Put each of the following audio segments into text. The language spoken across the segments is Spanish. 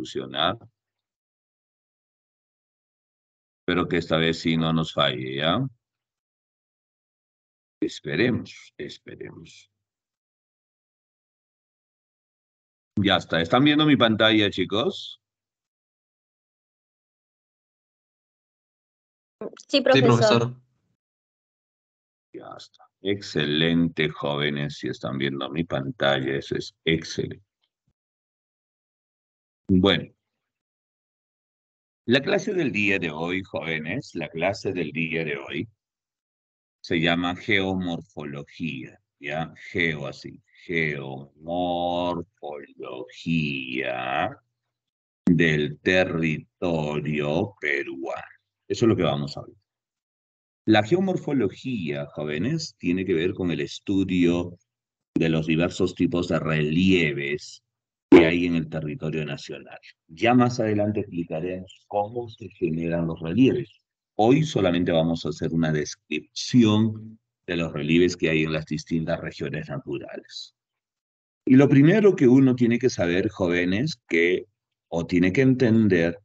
solucionar. Espero que esta vez sí no nos falle, ¿ya? Esperemos, esperemos. Ya está. ¿Están viendo mi pantalla, chicos? Sí, profesor. Sí, profesor. Ya está. Excelente, jóvenes. Si están viendo mi pantalla, eso es excelente. Bueno. La clase del día de hoy, jóvenes, la clase del día de hoy se llama geomorfología, ¿ya? Geo así, geomorfología del territorio peruano. Eso es lo que vamos a ver. La geomorfología, jóvenes, tiene que ver con el estudio de los diversos tipos de relieves que hay en el territorio nacional. Ya más adelante explicaremos cómo se generan los relieves. Hoy solamente vamos a hacer una descripción de los relieves que hay en las distintas regiones naturales. Y lo primero que uno tiene que saber, jóvenes, que, o tiene que entender,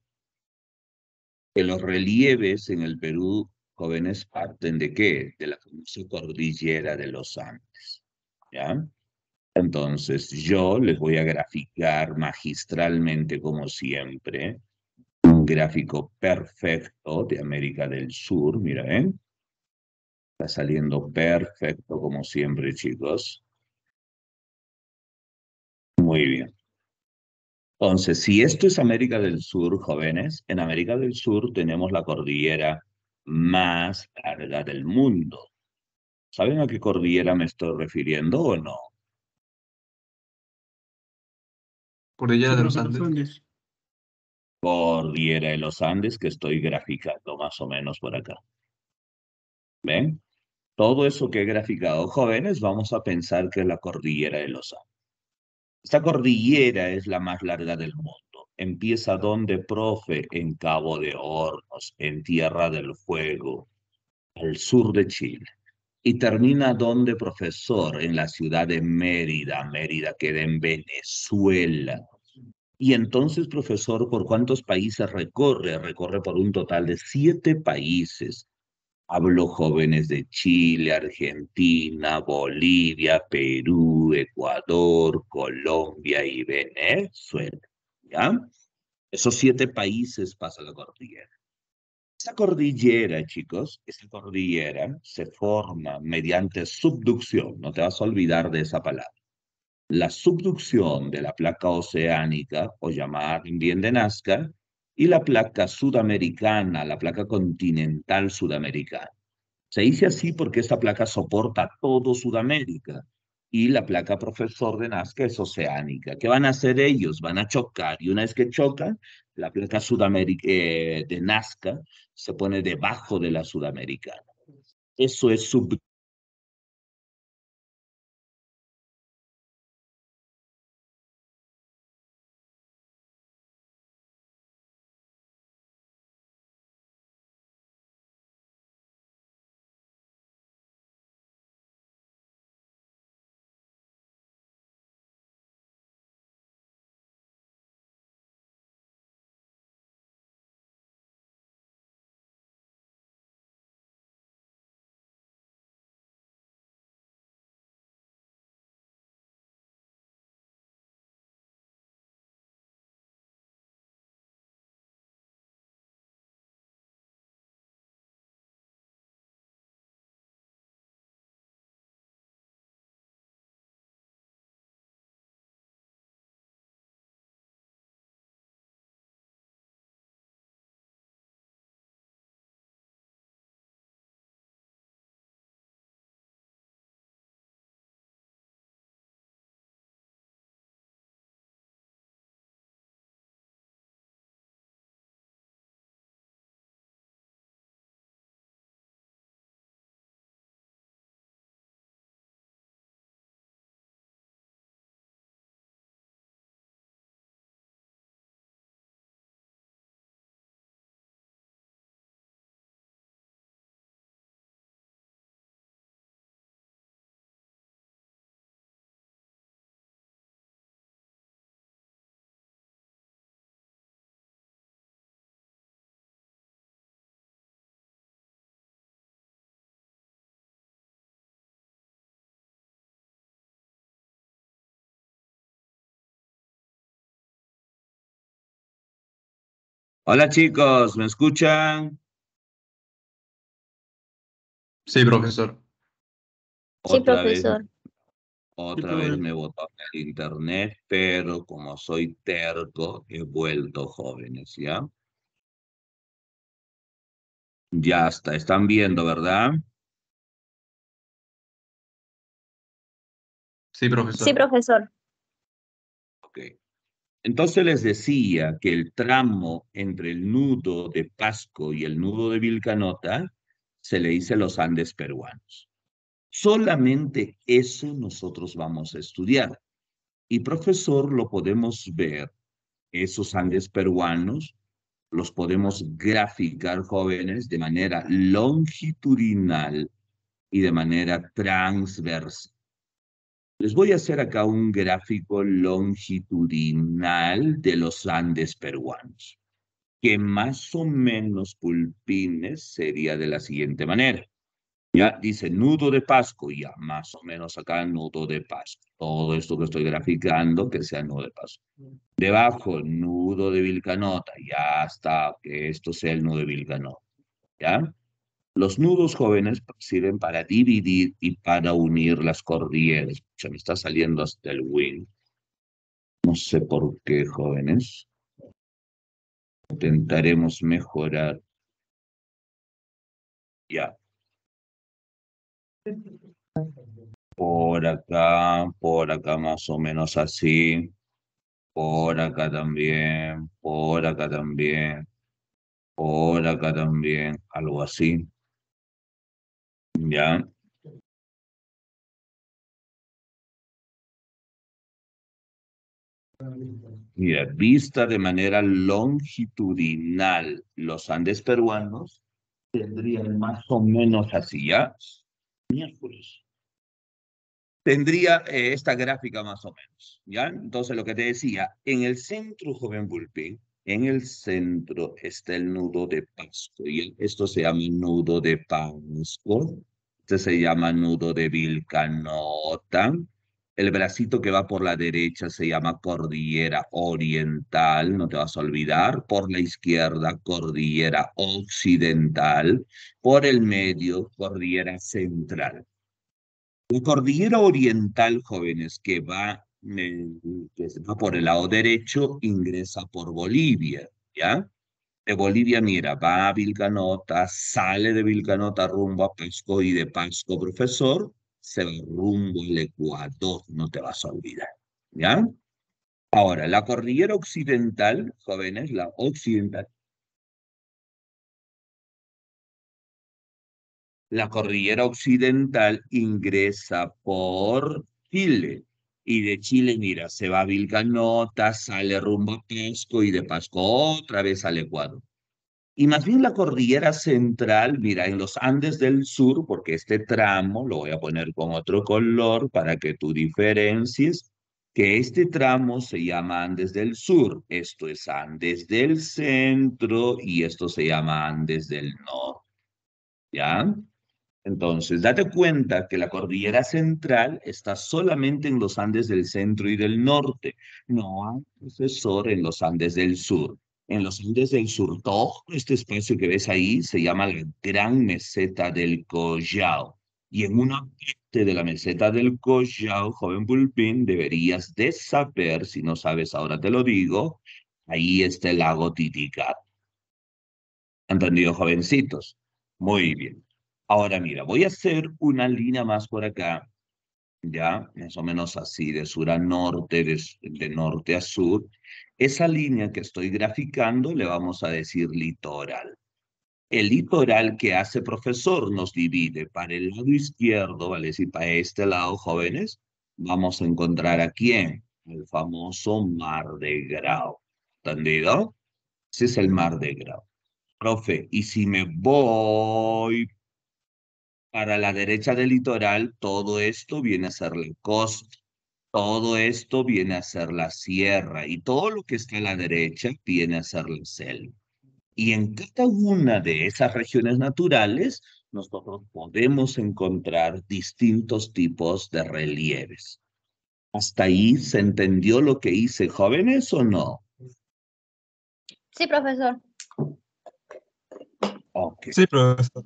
que los relieves en el Perú, jóvenes, parten de qué? De la famosa cordillera de los Andes. ¿Ya? Entonces, yo les voy a graficar magistralmente, como siempre, un gráfico perfecto de América del Sur, mira, ¿ven? Está saliendo perfecto, como siempre, chicos. Muy bien. Entonces, si esto es América del Sur, jóvenes, en América del Sur tenemos la cordillera más larga del mundo. ¿Saben a qué cordillera me estoy refiriendo o no? Cordillera de los Andes. Cordillera de los Andes que estoy graficando más o menos por acá. ¿Ven? Todo eso que he graficado, jóvenes, vamos a pensar que es la cordillera de los Andes. Esta cordillera es la más larga del mundo. Empieza donde, profe, en Cabo de Hornos, en Tierra del Fuego, al sur de Chile. Y termina donde, profesor, en la ciudad de Mérida. Mérida queda en Venezuela. Y entonces, profesor, ¿por cuántos países recorre? Recorre por un total de siete países. Hablo jóvenes de Chile, Argentina, Bolivia, Perú, Ecuador, Colombia y Venezuela. ¿Ya? Esos siete países pasa la cordillera. Esta cordillera, chicos, esta cordillera se forma mediante subducción. No te vas a olvidar de esa palabra. La subducción de la placa oceánica, o llamada bien de Nazca, y la placa sudamericana, la placa continental sudamericana. Se dice así porque esta placa soporta todo Sudamérica y la placa profesor de Nazca es oceánica. ¿Qué van a hacer ellos? Van a chocar y una vez que chocan, la placa eh, de Nazca se pone debajo de la sudamericana. Eso es sub Hola chicos, ¿me escuchan? Sí, profesor. Sí, Otra vez, profesor. otra Sí, vez me botó el internet, pero como soy terco, he vuelto jóvenes, ¿ya? Ya está, están viendo, ¿verdad? Sí, profesor. Sí, profesor. Ok. Entonces les decía que el tramo entre el nudo de Pasco y el nudo de Vilcanota se le dice los Andes peruanos. Solamente eso nosotros vamos a estudiar. Y profesor, lo podemos ver, esos Andes peruanos, los podemos graficar jóvenes de manera longitudinal y de manera transversa. Les voy a hacer acá un gráfico longitudinal de los Andes peruanos, que más o menos pulpines sería de la siguiente manera. Ya dice nudo de Pasco, ya más o menos acá nudo de Pasco. Todo esto que estoy graficando, que sea nudo de Pasco. Debajo, nudo de Vilcanota, ya está, que esto sea el nudo de Vilcanota. ¿Ya? Los nudos jóvenes sirven para dividir y para unir las cordilleras. Se me está saliendo hasta el wing. No sé por qué, jóvenes. Intentaremos mejorar. Ya. Por acá, por acá más o menos así. Por acá también, por acá también. Por acá también, algo así. Ya. Mira, vista de manera longitudinal los Andes peruanos, tendrían más o menos así, ¿ya? Miércoles. Tendría eh, esta gráfica más o menos, ¿ya? Entonces, lo que te decía, en el centro, joven Bulpín, en el centro está el nudo de Pasco, y esto se llama nudo de Pasco, este se llama nudo de Vilcanota, el bracito que va por la derecha se llama cordillera oriental, no te vas a olvidar. Por la izquierda, cordillera occidental. Por el medio, cordillera central. La cordillera oriental, jóvenes, que va, eh, que va por el lado derecho, ingresa por Bolivia, ¿ya? De Bolivia, mira, va a Vilcanota, sale de Vilcanota rumbo a Pasco y de Pasco, profesor, se va rumbo al Ecuador, no te vas a olvidar, ¿ya? Ahora, la cordillera occidental, jóvenes, la occidental. La cordillera occidental ingresa por Chile. Y de Chile, mira, se va a Vilcanota, sale rumbo a Pasco y de Pasco otra vez al Ecuador. Y más bien la cordillera central, mira, en los Andes del sur, porque este tramo lo voy a poner con otro color para que tú diferencies, que este tramo se llama Andes del sur, esto es Andes del centro y esto se llama Andes del norte. ¿Ya? Entonces, date cuenta que la cordillera central está solamente en los Andes del centro y del norte. No hay profesor en los Andes del sur. En los Andes del sur, todo este espacio que ves ahí se llama la Gran Meseta del Collao. Y en una parte de la meseta del Collao, joven Bulpín, deberías de saber, si no sabes ahora te lo digo, ahí está el lago Titicaca. ¿Entendido, jovencitos? Muy bien. Ahora mira, voy a hacer una línea más por acá, ya, más o menos así, de sur a norte, de, norte a sur. Esa línea que estoy graficando le vamos a decir litoral. El litoral que hace profesor nos divide para el lado izquierdo, ¿vale? Si para este lado, jóvenes, vamos a encontrar a quién? El famoso Mar de Grau. ¿Entendido? Ese es el Mar de Grau. Profe, y si me voy para la derecha del litoral, todo esto viene a ser la costa, todo esto viene a ser la sierra y todo lo que está a la derecha viene a ser la selva. Y en cada una de esas regiones naturales, nosotros podemos encontrar distintos tipos de relieves. ¿Hasta ahí se entendió lo que hice, jóvenes, o no? Sí, profesor. Ok. Sí, profesor.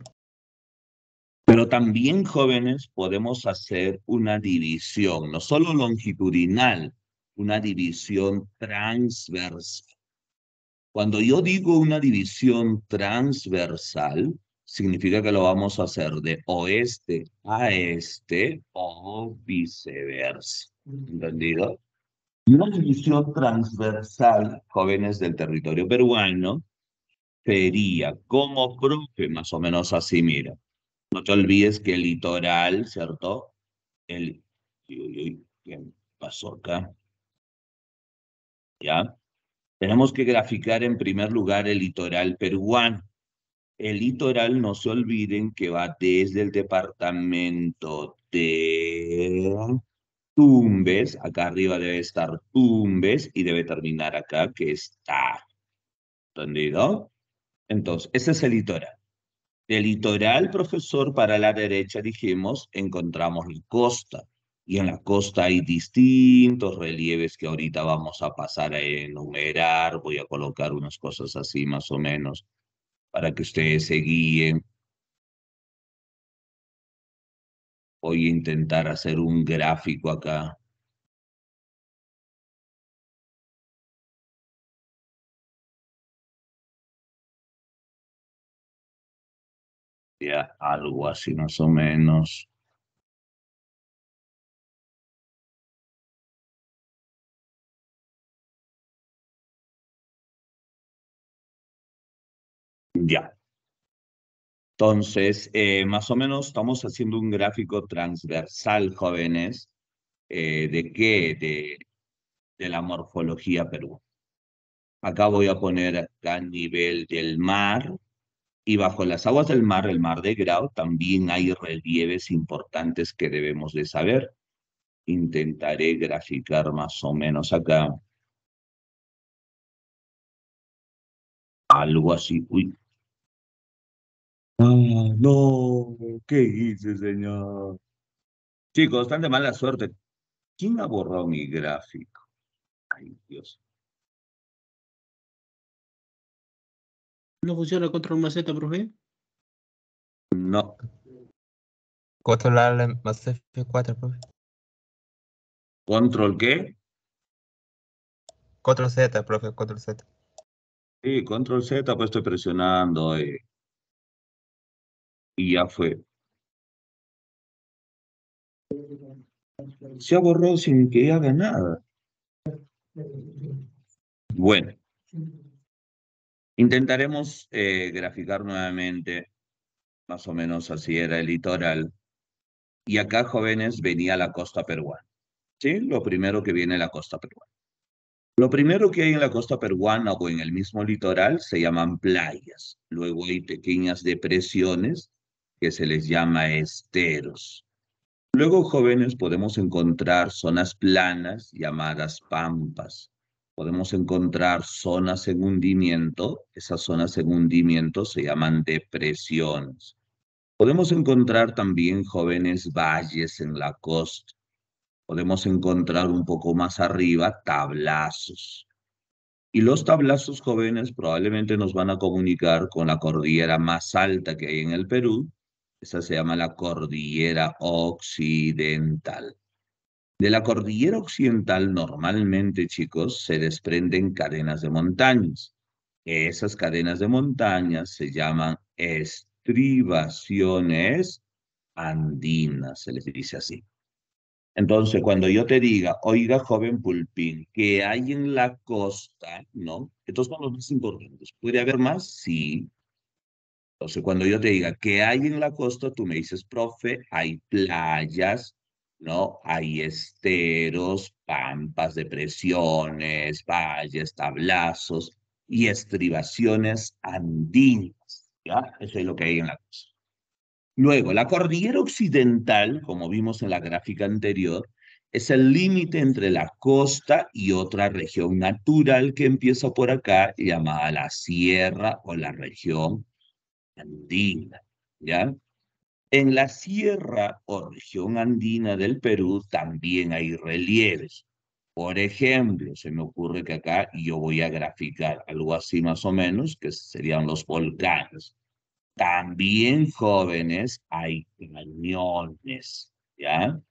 Pero también, jóvenes, podemos hacer una división, no solo longitudinal, una división transversal. Cuando yo digo una división transversal, significa que lo vamos a hacer de oeste a este o viceversa. ¿Entendido? Y una división transversal, jóvenes del territorio peruano, sería como profe, más o menos así, mira. No te olvides que el litoral, ¿cierto? El... ¿Qué pasó acá? ¿Ya? Tenemos que graficar en primer lugar el litoral peruano. El litoral, no se olviden que va desde el departamento de Tumbes, acá arriba debe estar Tumbes y debe terminar acá que está. ¿Entendido? Entonces, ese es el litoral. El litoral, profesor, para la derecha, dijimos, encontramos la costa. Y en la costa hay distintos relieves que ahorita vamos a pasar a enumerar. Voy a colocar unas cosas así más o menos para que ustedes se guíen. Voy a intentar hacer un gráfico acá. Algo así más o menos. Ya. Entonces, eh, más o menos estamos haciendo un gráfico transversal, jóvenes. Eh, ¿De qué? De, de la morfología peruana. Acá voy a poner acá el nivel del mar. Y bajo las aguas del mar, el mar de Grau, también hay relieves importantes que debemos de saber. Intentaré graficar más o menos acá. Algo así. Uy, Ah, no, ¿qué hice, señor? Chicos, están de mala suerte. ¿Quién ha borrado mi gráfico? Ay, Dios. ¿No funciona control más Z, profe? No. Control más F4, profe. ¿Control qué? Control Z, profe, control Z. Sí, control Z, pues estoy presionando. eh, y ya fue. Se ha borrado sin que haga nada. Bueno, intentaremos eh, graficar nuevamente, más o menos así era el litoral. Y acá, jóvenes, venía la costa peruana. ¿Sí? Lo primero que viene la costa peruana. Lo primero que hay en la costa peruana o en el mismo litoral se llaman playas. Luego hay pequeñas depresiones que se les llama esteros. Luego, jóvenes, podemos encontrar zonas planas llamadas pampas. Podemos encontrar zonas en hundimiento. Esas zonas en hundimiento se llaman depresiones. Podemos encontrar también jóvenes valles en la costa. Podemos encontrar un poco más arriba tablazos. Y los tablazos jóvenes probablemente nos van a comunicar con la cordillera más alta que hay en el Perú, esa se llama la cordillera occidental. De la cordillera occidental normalmente, chicos, se desprenden cadenas de montañas. Esas cadenas de montañas se llaman estribaciones andinas, se les dice así. Entonces, cuando yo te diga, oiga, joven Pulpín, ¿qué hay en la costa? ¿No? Estos son los más importantes. ¿Puede haber más? Sí. Entonces, cuando yo te diga, ¿qué hay en la costa? Tú me dices, profe, hay playas, ¿no? Hay esteros, pampas, depresiones, valles, tablazos y estribaciones andinas, ¿ya? Eso es lo que hay en la costa. Luego, la cordillera occidental, como vimos en la gráfica anterior, es el límite entre la costa y otra región natural que empieza por acá, llamada la sierra o la región andina, ¿ya? En la sierra o región andina del Perú también hay relieves. Por ejemplo, se me ocurre que acá yo voy a graficar algo así más o menos, que serían los volcanes. También, jóvenes, hay cañones, ¿ya?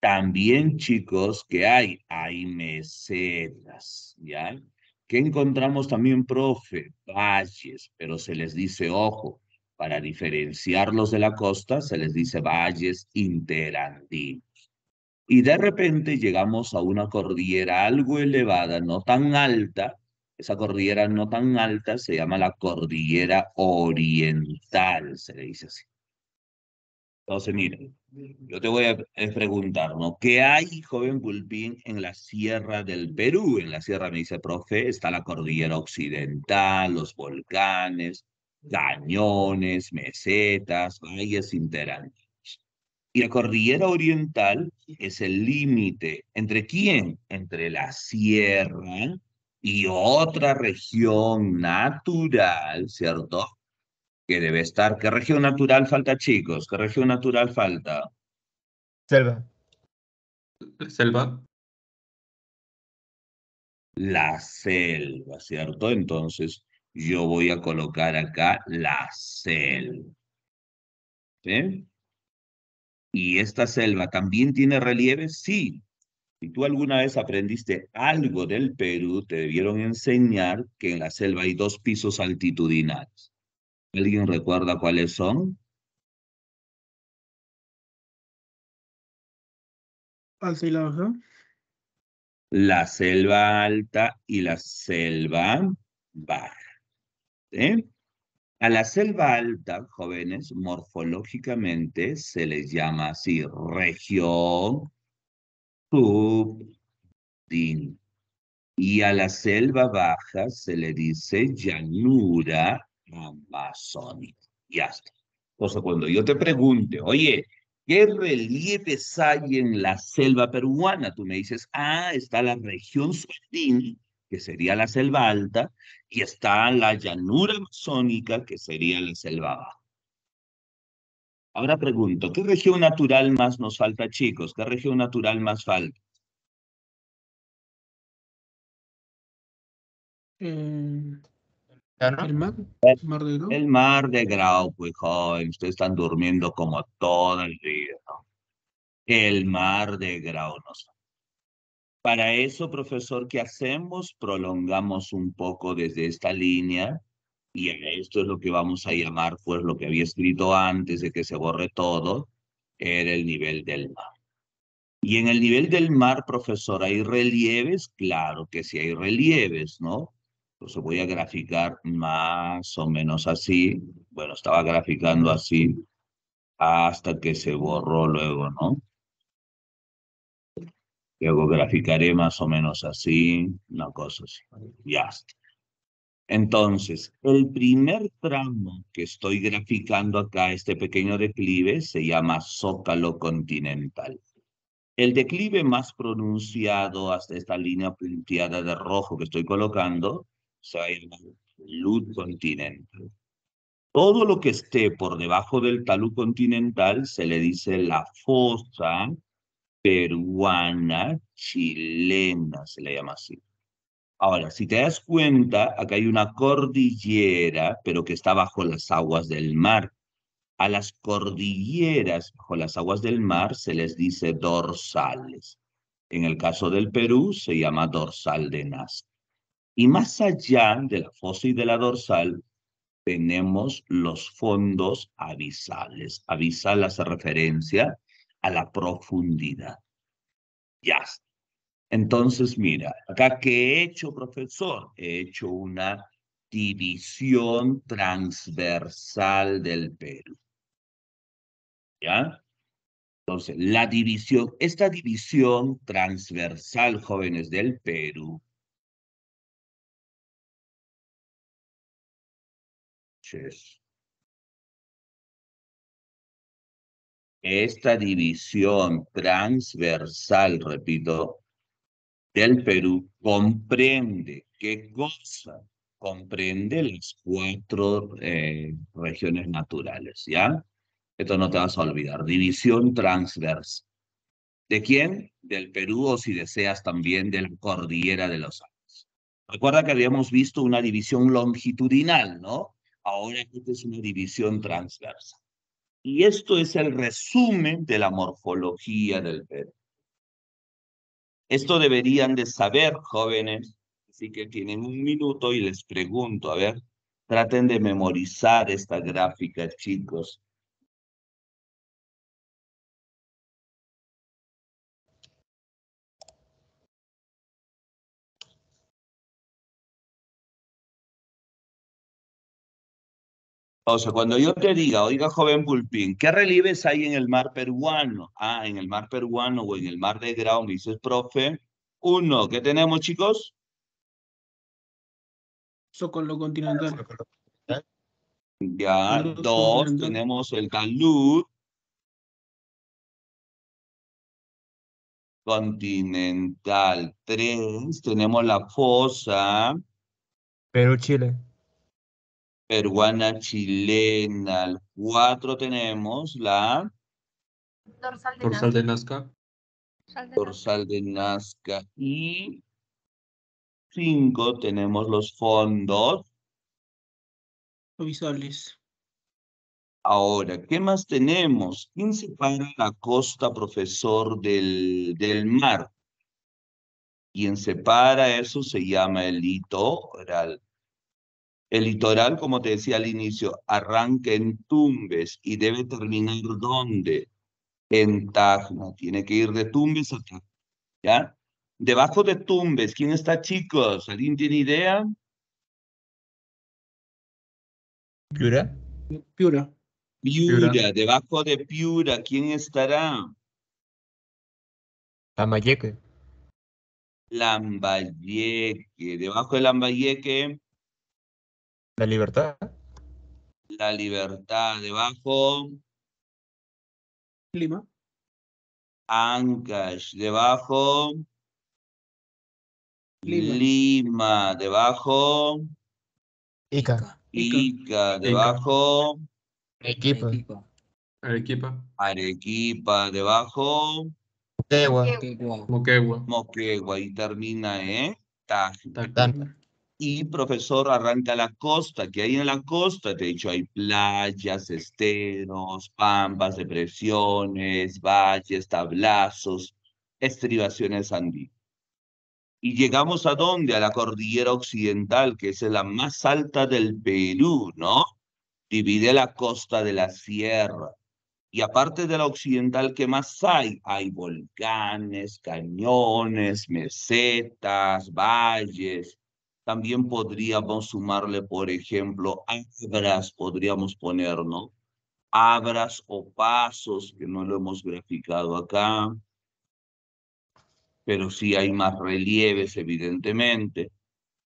También, chicos, que hay, hay mesetas, ¿ya? ¿Qué encontramos también, profe? Valles, pero se les dice, ojo, para diferenciarlos de la costa, se les dice valles interandinos. Y de repente llegamos a una cordillera algo elevada, no tan alta. Esa cordillera no tan alta se llama la cordillera oriental, se le dice así. Entonces, miren, yo te voy a preguntar, ¿no? ¿Qué hay, joven Bulpín, en la sierra del Perú? En la sierra, me dice profe, está la cordillera occidental, los volcanes, cañones, mesetas, valles interandinos. Y la cordillera oriental es el límite. ¿Entre quién? Entre la sierra y otra región natural, ¿cierto? Que debe estar. ¿Qué región natural falta, chicos? ¿Qué región natural falta? Selva. Selva. La selva, ¿cierto? Entonces, yo voy a colocar acá la selva. ¿Sí? ¿Y esta selva también tiene relieve? Sí. Si tú alguna vez aprendiste algo del Perú, te debieron enseñar que en la selva hay dos pisos altitudinales. ¿Alguien recuerda cuáles son? Alta y la baja. La selva alta y la selva baja. ¿Sí? A la selva alta, jóvenes, morfológicamente se les llama así región subdin. Y a la selva baja se le dice llanura amazónica. Ya está. Entonces, cuando yo te pregunte, oye, ¿qué relieves hay en la selva peruana? Tú me dices, ah, está la región subdin, que sería la selva alta, y está la llanura amazónica, que sería la selva baja. Ahora pregunto, ¿qué región natural más nos falta, chicos? ¿Qué región natural más falta? Eh, el mar. El- mar de Grau. El mar de Grau, pues, joven, ustedes están durmiendo como todo el día. ¿no? El mar de Grau nos Para eso, profesor, ¿qué hacemos? Prolongamos un poco desde esta línea y esto es lo que vamos a llamar, pues, lo que había escrito antes de que se borre todo, era el nivel del mar. Y en el nivel del mar, profesor, ¿hay relieves? Claro que sí hay relieves, ¿no? Entonces voy a graficar más o menos así. Bueno, estaba graficando así hasta que se borró luego, ¿no? Luego graficaré más o menos así, una cosa así. Ya está. Entonces, el primer tramo que estoy graficando acá, este pequeño declive, se llama zócalo continental. El declive más pronunciado hasta esta línea punteada de rojo que estoy colocando se va a llamar talud continental. Todo lo que esté por debajo del talud continental se le dice la fosa peruana chilena, se le llama así. Ahora, si te das cuenta, acá hay una cordillera, pero que está bajo las aguas del mar. A las cordilleras bajo las aguas del mar se les dice dorsales. En el caso del Perú se llama dorsal de Nazca. Y más allá de la fosa y de la dorsal, tenemos los fondos abisales. Abisal hace referencia a la profundidad. Ya. Entonces, mira, acá ¿qué he hecho, profesor? He hecho una división transversal del Perú. ¿Ya? Entonces, la división, esta división transversal, jóvenes del Perú. Esta división transversal, repito, del Perú comprende, ¿qué cosa? Comprende las cuatro eh, regiones naturales, ¿ya? Esto no te vas a olvidar. División transversa. ¿De quién? Del Perú o si deseas también de la cordillera de los Andes. Recuerda que habíamos visto una división longitudinal, ¿no? Ahora esta es una división transversa. Y esto es el resumen de la morfología del Perú. Esto deberían de saber, jóvenes, así que tienen un minuto y les pregunto, a ver, traten de memorizar esta gráfica, chicos. O sea, cuando yo te diga, oiga, joven Pulpín, ¿qué relieves hay en el mar peruano? Ah, en el mar peruano o en el mar de Grau, me dices, profe. Uno, ¿qué tenemos, chicos? Zócalo continental. Ya, Dos dos, continental. tenemos el talud. Continental, tres, tenemos la fosa Perú, Chile. Peruana chilena, el cuatro tenemos la Dorsal de Dorsal de Nazca. Dorsal de Nazca y cinco tenemos los fondos. Visuales. Ahora, ¿qué más tenemos? ¿Quién separa la costa, profesor, del, del mar? Quien separa eso se llama el litoral. El litoral, como te decía al inicio, arranca en Tumbes y debe terminar ¿dónde? En Tacna. Tiene que ir de Tumbes a Tacna. ¿Ya? Debajo de Tumbes, ¿quién está, chicos? ¿Alguien tiene idea? Piura. Piura. Piura, Piura. debajo de Piura, ¿quién estará? Tamayeque. Lambayeque. Debajo de Lambayeque, La Libertad. La Libertad. Debajo, Lima. Ancash. Debajo, Lima. Lima. Debajo, Ica. Ica. Debajo, Equipo. Arequipa. Arequipa. Debajo, Tegua. Moquegua. Moquegua. Y termina, ¿eh? Tajna. Y profesor, arranca la costa, que hay en la costa, te he dicho, hay playas, esteros, pampas, depresiones, valles, tablazos, estribaciones andinas. Y llegamos a dónde? A la cordillera occidental, que es la más alta del Perú, ¿no? Divide la costa de la sierra. Y aparte de la occidental, ¿qué más hay? Hay volcanes, cañones, mesetas, valles. También podríamos sumarle, por ejemplo, abras, podríamos poner, ¿no? Abras o pasos, que no lo hemos graficado acá. Pero sí hay más relieves, evidentemente.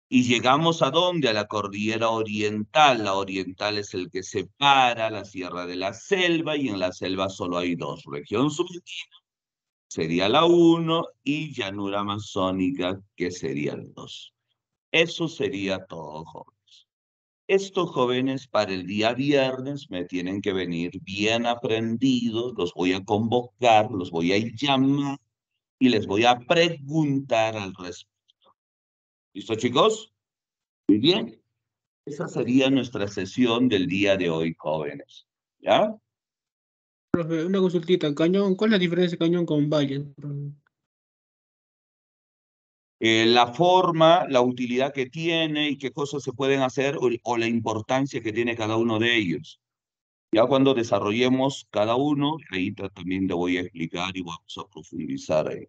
Y llegamos a dónde? A la cordillera oriental. La oriental es el que separa la sierra de la selva y en la selva solo hay dos. Región submarina sería la uno y llanura amazónica que sería el dos. Eso sería todo, jóvenes. Estos jóvenes para el día viernes me tienen que venir bien aprendidos, los voy a convocar, los voy a llamar y les voy a preguntar al respecto. ¿Listo, chicos? Muy bien. Esa sería nuestra sesión del día de hoy, jóvenes. ¿Ya? Una consultita. Cañón, ¿cuál es la diferencia de cañón con valle? Eh, la forma, la utilidad que tiene y qué cosas se pueden hacer o, la importancia que tiene cada uno de ellos. Ya cuando desarrollemos cada uno, ahí ta- también te voy a explicar y vamos a profundizar ahí.